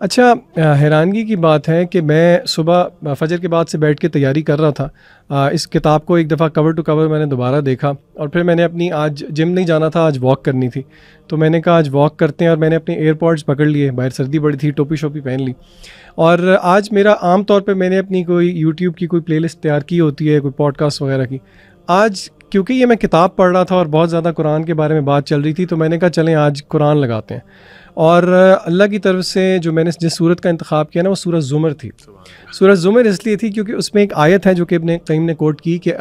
अच्छा हैरानगी की बात है कि मैं सुबह फजर के बाद से बैठ के तैयारी कर रहा था। इस किताब को एक दफ़ा कवर टू कवर मैंने दोबारा देखा और फिर मैंने अपनी आज जिम नहीं जाना था, आज वॉक करनी थी। तो मैंने कहा, आज वॉक करते हैं, और मैंने अपने एयरपॉड्स पकड़ लिए। बाहर सर्दी बड़ी थी टोपी शोपी पहन ली। और आज मेरा आम तौर पे मैंने अपनी कोई यूट्यूब की कोई प्लेलिस्ट तैयार की होती है, कोई पॉडकास्ट वगैरह की। आज, क्योंकि ये मैं किताब पढ़ रहा था और बहुत ज़्यादा कुरान के बारे में बात चल रही थी तो मैंने कहा, चलें, आज कुरान लगाते हैं। और अल्लाह की तरफ़ से जो मैंने जिस सूरत का इंतखब किया ना वो सूरत ज़ुमर थी। सूरत ज़ुमर इसलिए थी क्योंकि उसमें एक आयत है जो कि अपने कईम ने कोट की कि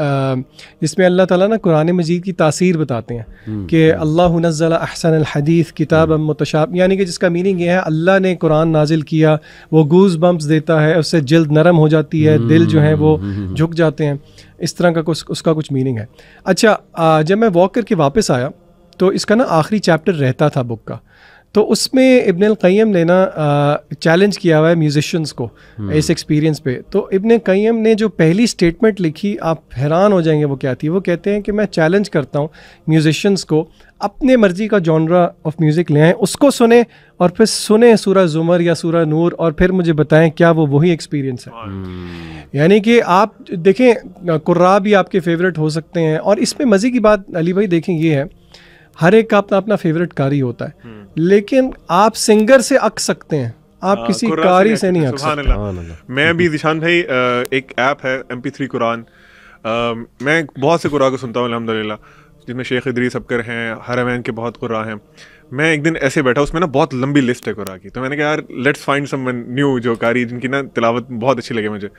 जिसमें अल्लाह ताला ना कुरान मजीद की तासीर बताते हैं हम्म, कि हम्म। अल्लाह नज़ल अहसन हदीफ़ किताब मुतशाब यानी कि जिसका मीनिंग ये है अल्लाह ने कुरान नाजिल किया वो गूज बम्प्स देता है उससे जल्द नरम हो जाती है दिल जो है वो हम्म, झुक जाते हैं। इस तरह का कुछ उसका कुछ मीनिंग है। अच्छा जब मैं वॉक करके वापस आया तो इसका ना आखिरी चैप्टर रहता था बुक का। तो उसमें इब्न क़य्यम ने ना चैलेंज किया हुआ है म्यूजिशंस को हम्म। इस एक्सपीरियंस पे। तो इब्न क़य्यम ने जो पहली स्टेटमेंट लिखी आप हैरान हो जाएँगे वो क्या थी? वो कहते हैं कि मैं चैलेंज करता हूँ म्यूजिशंस को अपने मर्ज़ी का जॉनरा ऑफ़ म्यूज़िक ले आएँ उसको सुने और फिर सुने सूरा जुमर या सूरा नूर और फिर मुझे बताएँ क्या वो वही एक्सपीरियंस है। हम्म। यानी कि आप देखें कुर्रा भी आपके फेवरेट हो सकते हैं। और इसमें मज़े की बात अली भाई देखें ये है हर एक का अपना अपना फेवरेट कारी होता है। हम्म। लेकिन आप सिंगर से अक सकते हैं। आप आ, हाँ, किसी कारी से नहीं अक सकते। मैं भी दिशान भाई एक ऐप है एम पी थ्री कुरान मैं बहुत से कुरान को सुनता हूँ अलहमदिल्ला जिसमें शेख इदरी सबकर हैं हरमैन के बहुत कुरा हैं। मैं एक दिन ऐसे बैठा उसमें ना बहुत लंबी लिस्ट है कुरा की। तो मैंने कहा यार लेट्स फाइंड समवन न्यू जो कारी जिनकी ना तिलावत बहुत अच्छी लगे मुझे।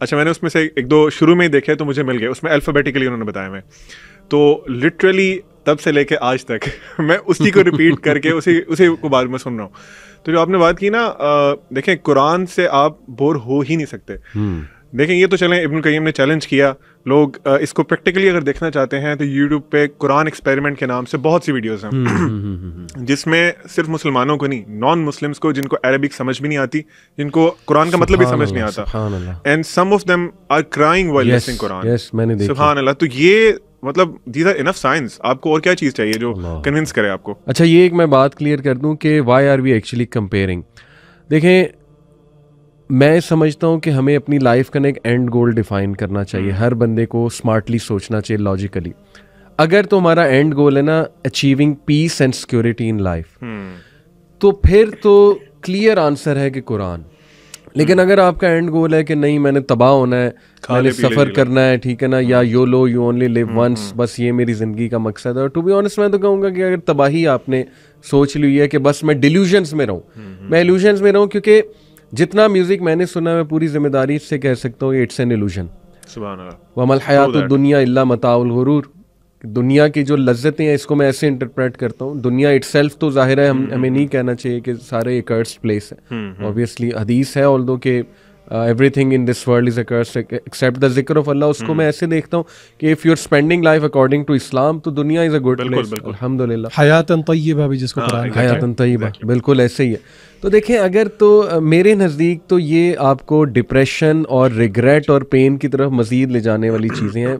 अच्छा मैंने उसमें से एक दो शुरू में ही देखे तो मुझे मिल गए। उसमें अल्फ़ाबेटिकली उन्होंने बताया मैं। तो लिटरली तब से लेके आज तक। मैं उसी को रिपीट करके उसी उसी को बाद में सुन रहा हूँ। तो जो आपने बात की ना देखें कुरान से आप बोर हो ही नहीं सकते। हम्म। देखें ये तो चलें इब्न कय्यम ने चैलेंज किया। लोग इसको प्रैक्टिकली अगर देखना चाहते हैं तो यूट्यूब पे कुरान एक्सपेरिमेंट के नाम से बहुत सी वीडियोस हैं। हम्म, हम्म, जिसमें सिर्फ़ मुसलमानों को नहीं नॉन मुस्लिम्स को जिनको अरबिक समझ भी नहीं आती जिनको कुरान का मतलब भी समझ नहीं आता। And some of them are crying listening Quran सुभान अल्लाह तो ये मतलब दीज आर इनफ साइंस आपको और क्या चीज़ चाहिए जो कन्विंस करे आपको? अच्छा ये एक मैं बात क्लियर कर दूँ कि why are we actually comparing देखें मैं समझता हूँ कि हमें अपनी लाइफ का एक एंड गोल डिफाइन करना चाहिए। hmm. हर बंदे को स्मार्टली सोचना चाहिए लॉजिकली अगर तो हमारा एंड गोल है ना achieving peace and security in life तो फिर तो क्लियर आंसर है कि कुरान। लेकिन अगर आपका एंड गोल है कि नहीं मैंने तबाह होना है मैंने सफ़र करना है ठीक है ना या YOLO you only live once बस ये मेरी ज़िंदगी का मकसद है। और टू बी ऑनेस्ट मैं तो कहूँगा कि अगर तबाही आपने सोच ली है कि बस मैं डिल्यूजन्स में रहूँ। हम्म, हम्म। मैं इल्यूजन्स में रहूँ क्योंकि जितना म्यूज़िक मैंने सुना मैं पूरी ज़िम्मेदारी से कह सकता हूँ इट्स एन इल्यूजन वमल हयात दुनिया इल्ला मताउल गुरूर। दुनिया की जो लज्जतें हैं इसको मैं ऐसे इंटरप्रेट करता हूँ। दुनिया इट्स तो ज़ाहिर है हम हम्म, हमें नहीं कहना चाहिए कि सारे एक अर्स प्लेस है। ऑब्वियसली हदीस है ऑल दो के everything in this world is accursed except the ज़िक्र ऑफ़ अल्लाह उसको मैं ऐसे देखता हूँ कि if you are spending life according to इस्लाम तो दुनिया इज़ अ गुड प्लेस अल्हम्दुलिल्लाह हयातन तय्यबा भी जिसको हाँ, हयातन तय्यबा बिल्कुल ऐसे ही है। तो देखें अगर तो मेरे नज़दीक तो ये आपको डिप्रेशन और रिग्रेट और पेन की तरफ़ मज़ीद ले जाने वाली चीज़ें हैं।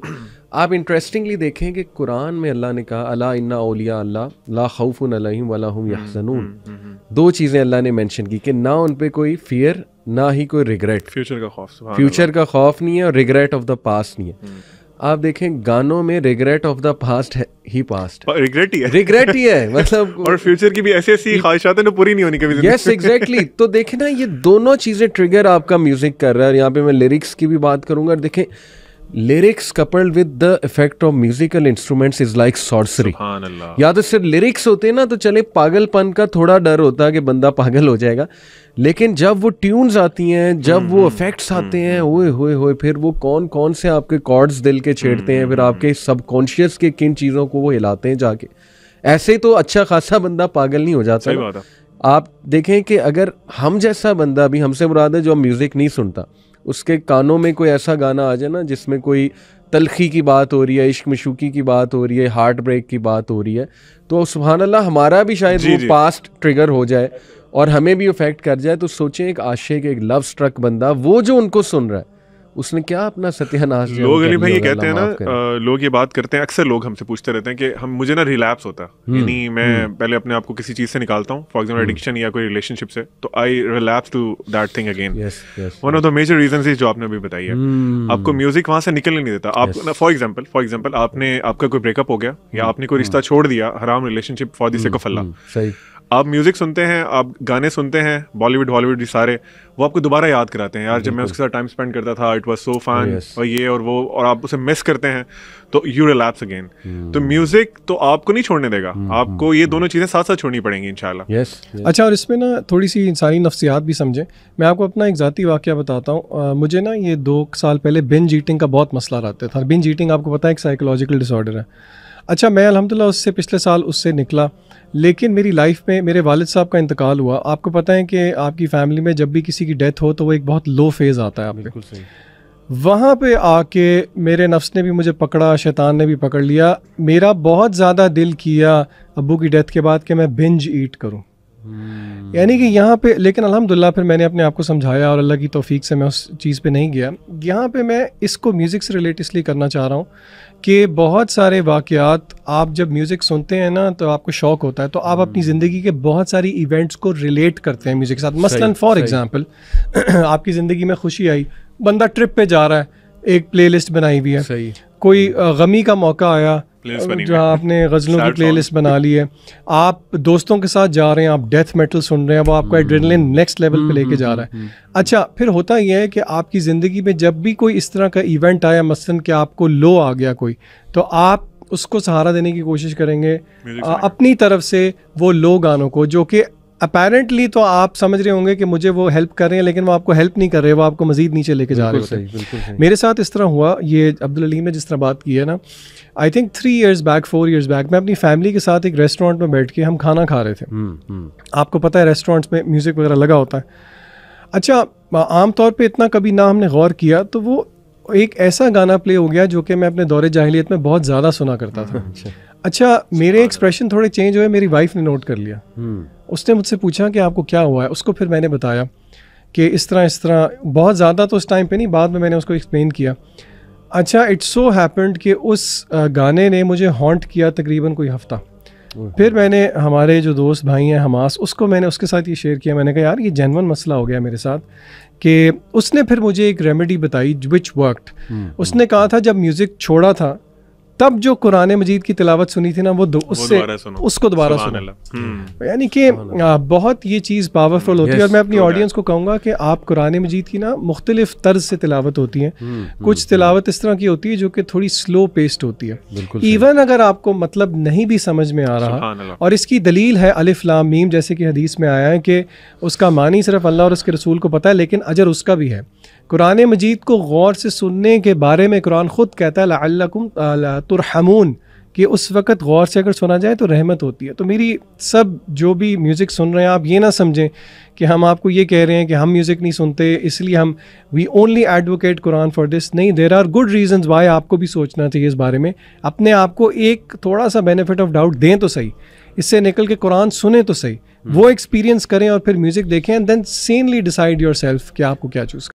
आप इंटरेस्टिंगली देखें कि कुरान में अल्लाह ने कहा अला इन्ना ओलिया अल्लाह ला खौफुन अलैहिम वला हुम यहज़नून। हम्म, हम्म, हम्म, दो चीज़ें अल्लाह ने मेंशन की कि ना उन पे कोई फियर ना ही कोई रिग्रेट फ्यूचर का खौफ फ्यूचर का खौफ नहीं है और रिग्रेट ऑफ़ द पास्ट नहीं है। आप देखें गानों में रिग्रेट ऑफ़ द पास्ट है ही पास्ट रिग्रेट ही है। रिग्रेट ही है मतलब और फ्यूचर की भी ऐसी ऐसी ख्वाहिशात है पूरी नहीं होनी कभी यस एग्जैक्टली तो देखें ना ये दोनों चीज़ें ट्रिगर आपका म्यूज़िक कर रहा है। यहाँ पे मैं लिरिक्स की भी बात करूँगा देखें lyrics coupled with the effect of musical instruments is like sorcery या तो सिर्फ़ लिरिक्स होते ना तो चले पागलपन का थोड़ा डर होता है कि बंदा पागल हो जाएगा। लेकिन जब वो ट्यून्स आती हैं जब हम्म, वो इफेक्ट्स हम्म, आते हैं ओए होए होए फिर वो कौन कौन से आपके कॉर्ड्स दिल के छेड़ते हैं फिर आपके सबकॉन्शियस के किन चीज़ों को वो हिलाते हैं जाके। ऐसे तो अच्छा खासा बंदा पागल नहीं हो जाता आप देखें कि अगर हम जैसा बंदा भी हमसे मुराद है जो म्यूज़िक नहीं सुनता। उसके कानों में कोई ऐसा गाना आ जाए ना जिसमें कोई तलखी की बात हो रही है इश्क मशूकी की बात हो रही है हार्ट ब्रेक की बात हो रही है तो सुबहान अल्लाह हमारा भी शायद वो पास्ट ट्रिगर हो जाए और हमें भी इफ़ेक्ट कर जाए तो सोचें एक आशे के एक लव स्ट्रक बंदा वो जो उनको सुन रहा है उसने क्या अपना सत्यानाश लोग अली भाई ये कहते हैं ना लोग ये बात करते हैं अक्सर लोग हमसे पूछते रहते हैं कि हम मुझे ना रिलैप्स होता हम्म, है यानी मैं पहले अपने आप को किसी चीज़ से निकालता हूँ फॉर एग्ज़ाम्पल एडिक्शन या कोई रिलेशनशिप से तो I relapse to that thing again. One of the major reason जो आपने अभी बताई है। हम्म, आपको म्यूज़िक वहाँ से निकलने नहीं देता। आप फॉर एग्ज़ाम्पल फॉर एग्ज़ाम्पल आपने आपका कोई ब्रेकअप हो गया या आपने कोई रिश्ता छोड़ दिया हराम relationship for the sake of Allah hmm, सही। आप म्यूज़िक सुनते हैं आप गाने सुनते हैं बॉलीवुड हॉलीवुड ये सारे वो आपको दोबारा याद कराते हैं। यार जब मैं उसके साथ टाइम स्पेंड करता था इट वाज सो फन और ये और वो और आप उसे मिस करते हैं तो यू रिलैप्स अगेन। तो म्यूज़िक तो आपको नहीं छोड़ने देगा। आपको ये दोनों चीज़ें साथ साथ छोड़नी पड़ेंगी इंशाल्लाह। यस अच्छा और इसमें ना थोड़ी सी इंसानी नफ्सियात भी समझें। मैं आपको अपना एक ज़ाती वाक्य बताता हूँ। मुझे ना ये दो साल पहले बिन जीटिंग का बहुत मसला रहता था। बिन जीटिंग आपको पता है एक साइकोलॉजिकल डिसऑर्डर है। अच्छा मैं अल्हम्दुलिल्लाह उससे पिछले साल उससे निकला लेकिन मेरी लाइफ में मेरे वालिद साहब का इंतकाल हुआ। आपको पता है कि आपकी फ़ैमिली में जब भी किसी की डेथ हो तो वो एक बहुत लो फ़ेज़ आता है आप बिल्कुल वहाँ पे आके मेरे नफ्स ने भी मुझे पकड़ा शैतान ने भी पकड़ लिया। मेरा बहुत ज़्यादा दिल किया अबू की डेथ के बाद कि मैं बिंज ईट करूँ। हम्म, यानी कि यहाँ पे लेकिन अल्हम्दुलिल्लाह फिर मैंने अपने आप को समझाया और अल्लाह की तौफीक से मैं उस चीज़ पे नहीं गया। यहाँ पे मैं इसको म्यूज़िक से रिलेट इसलिए करना चाह रहा हूँ कि बहुत सारे वाक़यात आप जब म्यूज़िक सुनते हैं ना तो आपको शौक होता है तो आप अपनी ज़िंदगी के बहुत सारी इवेंट्स को रिलेट करते हैं म्यूज़िक के साथ। मसलन फॉर। एग्ज़ाम्पल आपकी ज़िंदगी में खुशी आई बंदा ट्रिप पे जा रहा है एक प्लेलिस्ट बनाई हुई है सही। कोई गमी का मौका आया जहाँ आपने गज़लों की प्ले प्लेलिस्ट बना ली है आप दोस्तों के साथ जा रहे हैं आप डेथ मेटल सुन रहे हैं वो आपका एड्रेनलिन नेक्स्ट लेवल पे लेके जा रहा है। अच्छा फिर होता यह है कि आपकी ज़िंदगी में जब भी कोई इस तरह का इवेंट आया मसलन कि आपको लो आ गया कोई तो आप उसको सहारा देने की कोशिश करेंगे आ, अपनी तरफ़ से वो लो गानों को जो कि अपेरेंटली तो आप समझ रहे होंगे कि मुझे वो हेल्प कर रहे हैं लेकिन वो आपको हेल्प नहीं कर रहे वो आपको मज़ीद नीचे लेके जा रहे हैं। मेरे साथ इस तरह हुआ ये अब्दुल अलीम ने जिस तरह बात की है ना I think three years back four years back मैं अपनी फैमिली के साथ एक रेस्टोरेंट में बैठ के हम खाना खा रहे थे। हम्म, हम्म, आपको पता है रेस्टोरेंट्स में म्यूज़िक वगैरह लगा होता है। अच्छा आम तौर पे इतना कभी ना हमने गौर किया तो वो एक ऐसा गाना प्ले हो गया जो कि मैं अपने दौरे जाहिलियत में बहुत ज़्यादा सुना करता था। अच्छा मेरे एक्सप्रेशन थोड़े चेंज हुए मेरी वाइफ ने नोट कर लिया। हम्म, उसने मुझसे पूछा कि आपको क्या हुआ है? उसको फिर मैंने बताया कि इस तरह इस तरह बहुत ज़्यादा तो उस टाइम पे नहीं बाद में मैंने उसको एक्सप्लेन किया। अच्छा इट्स सो हैपेंड कि उस गाने ने मुझे हॉन्ट किया तकरीबन कोई हफ़्ता। फिर मैंने हमारे जो दोस्त भाई हैं हमास उसको मैंने उसके साथ ये शेयर किया। मैंने कहा यार ये जेनवन मसला हो गया मेरे साथ कि उसने फिर मुझे एक रेमेडी बताई विच वर्कड हम्म, उसने कहा था जब म्यूज़िक छोड़ा था तब जो कुरान मजीद की तिलावत सुनी थी ना वो दो- वो उससे उसको दोबारा सुनो। हम्म, यानी कि बहुत ये चीज़ पावरफुल होती है। और मैं अपनी ऑडियंस को कहूँगा कि आप कुरान मजीद की ना मुख्तलिफ़ तर्ज से तिलावत होती हैं। हम्म, कुछ तिलावत इस तरह की होती है जो कि थोड़ी स्लो पेस्ड होती है। इवन अगर आपको मतलब नहीं भी समझ में आ रहा और इसकी दलील है अलिफ लाम मीम जैसे कि हदीस में आया है कि उसका मानी सिर्फ़ अल्लाह और उसके रसूल को पता है लेकिन अजर उसका भी है। कुरान मजीद को गौर से सुनने के बारे में कुरान खुद कहता है तुरहमून कि उस वक़्त गौर से अगर सुना जाए तो रहमत होती है। तो मेरी सब जो भी म्यूज़िक सुन रहे हैं आप ये ना समझें कि हम आपको ये कह रहे हैं कि हम म्यूज़िक नहीं सुनते इसलिए हम we only advocate Quran for this नहीं there are good reasons why आपको भी सोचना चाहिए इस बारे में। अपने आप को एक थोड़ा सा बेनिफिट ऑफ़ डाउट दें तो सही। इससे निकल के कुरान सुने तो सही। वो एक्सपीरियंस करें और फिर म्यूज़िक देखें and then sanely decide yourself कि आपको क्या चूज़